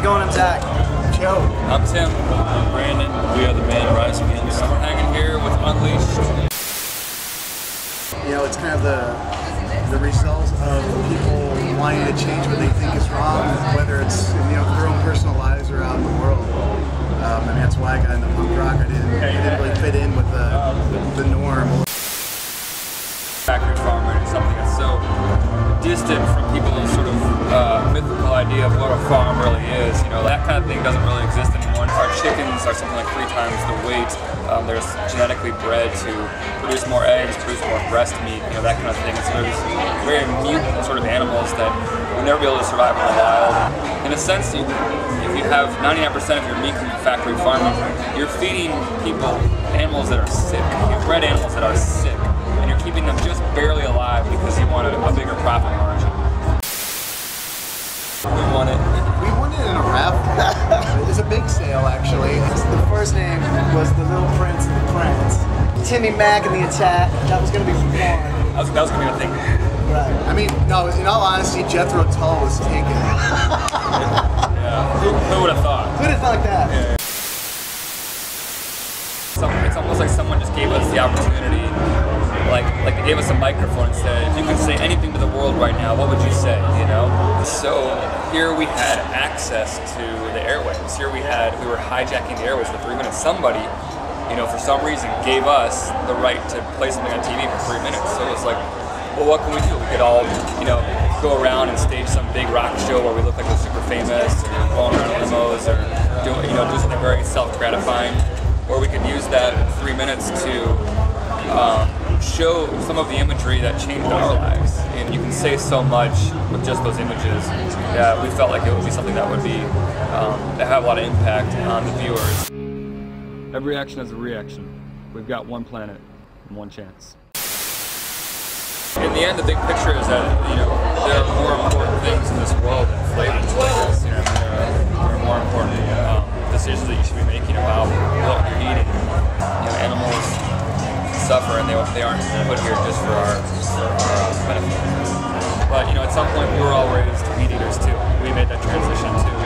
it going? I'm Zach. Joe. I'm Tim. I'm Brandon. We are the band Rise Against. We're hanging here with Unleashed. You know, it's kind of the the results of people wanting to change what they think is wrong, whether it's you know their own personal lives or out in the world. Um, and that's why I got into punk rock. I didn't, I didn't really fit in with the the norm. Factory farming is something that's so distant from people's idea of what a farm really is. You know, that kind of thing doesn't really exist anymore. Our chickens are something like three times the weight. Um, they're genetically bred to produce more eggs, produce more breast meat, you know, that kind of thing. So they're very mutant sort of animals that will never be able to survive in the wild. In a sense, you, if you have 99% of your meat from factory farming, you're feeding people animals that are sick. You've bred animals that are sick and you're keeping them just barely alive because you first name was the Little Prince of the Prince. Timmy Mack in the attack. That was going to be fun. That was, that was gonna be a thing. Right. I mean, no. In all honesty, Jethro Tull was taken. Yeah. Who, who would have thought? Who'd have thought that? Yeah. Some, it's almost like someone just gave us the opportunity, like like they gave us a microphone and said, if you could say anything to the world right now, what would you say? You know. So here we had access to the airwaves. Here we had we were hijacking the airwaves for three minutes. Somebody, you know, for some reason gave us the right to play something on TV for three minutes. So it was like, well, what can we do? We could all, you know, go around and stage some big rock show where we look like we're super famous, or going around limos, or do you know do something very self-gratifying. Or we could use that three minutes to um, show some of the imagery that changed our lives. And you can say so much with just those images that we felt like it would be something that would be um, that have a lot of impact on the viewers. Every action has a reaction. We've got one planet and one chance. In the end, the big picture is that you know they aren't put here just for our for our benefit. But you know, at some point, we were all raised meat eaters too. We made that transition too.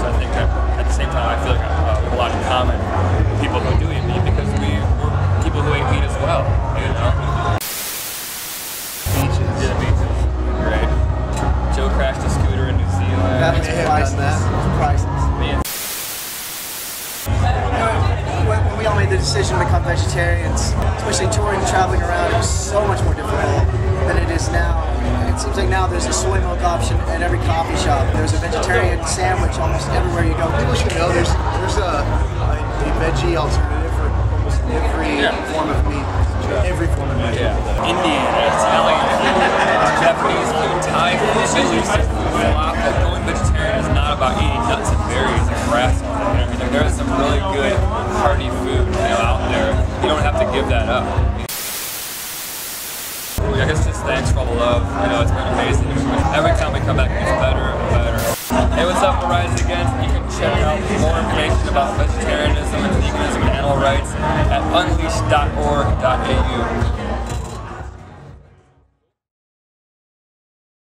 So I think that at the same time, I feel like uh, we have a lot in common with people who do eat meat because we were people who ate meat as well. You know. Beaches. Yeah, beaches. Great. Joe crashed a scooter in New Zealand. That was priceless. that. Was priceless. Decision to become vegetarians, especially touring and traveling around, it was so much more difficult than it is now. It seems like now there's a soy milk option at every coffee shop. There's a vegetarian sandwich almost everywhere you go. People should know there's there's a, a, a veggie alternative for almost every Yeah. form of meat. Every form of meat. yeah. Indian, Italian Japanese food, Thai food, give that up. I guess just thanks for all the love. You know, it's been amazing. Every time we come back, it gets better and better. Hey, what's up, Rise Against? You can check out more information about vegetarianism and veganism and animal rights at unleashed.org.au.